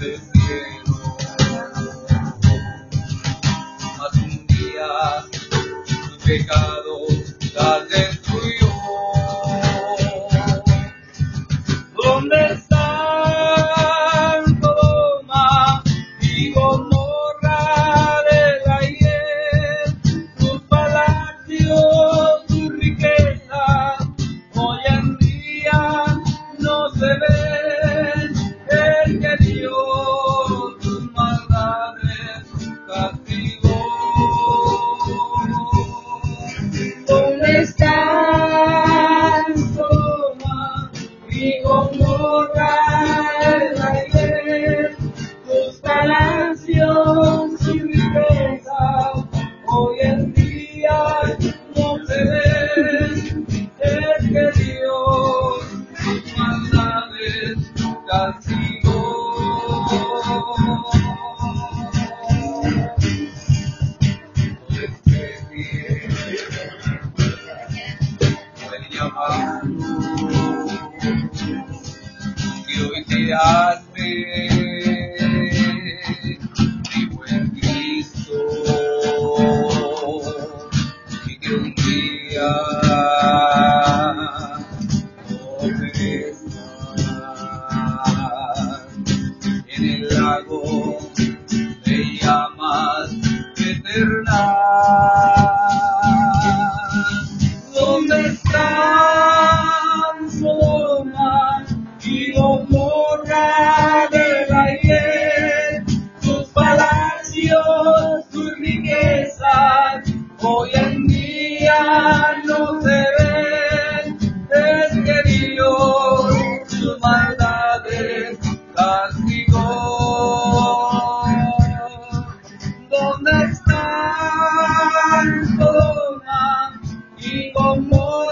te quiero. Mas un día mi pecado la destruyó. ¿Dónde que hoy te das vivo en Cristo, y que un día. Oh, more.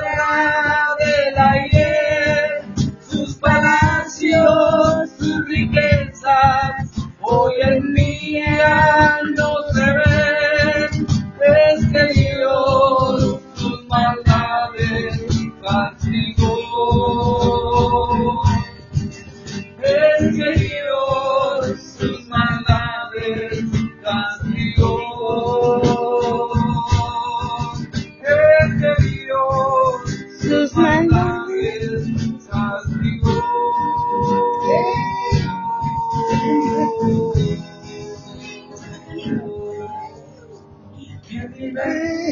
sus manos.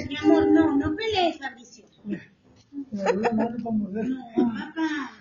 Mi amor, no, no pelees, Fabricio. No, papá.